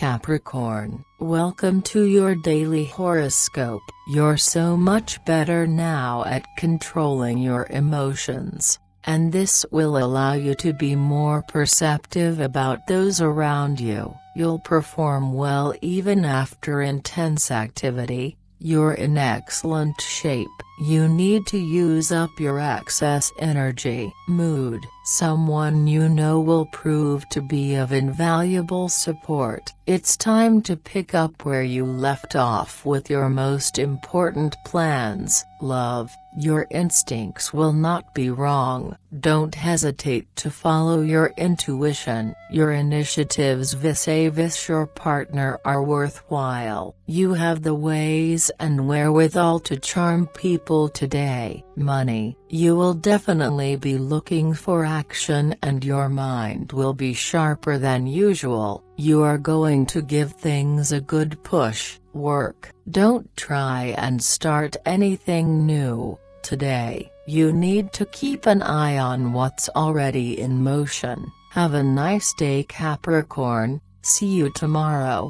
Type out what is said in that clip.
Capricorn, welcome to your daily horoscope. You're so much better now at controlling your emotions, and this will allow you to be more perceptive about those around you. You'll perform well even after intense activity, you're in excellent shape. You need to use up your excess energy. Mood Someone you know will prove to be of invaluable support. It's time to pick up where you left off with your most important plans. Love Your instincts will not be wrong. Don't hesitate to follow your intuition. Your initiatives vis-a-vis your partner are worthwhile. You have the ways and wherewithal to charm people today. Money You will definitely be looking for action and your mind will be sharper than usual. You are going to give things a good push. Work Don't try and start anything new. Today, you need to keep an eye on what's already in motion. Have a nice day Capricorn, see you tomorrow.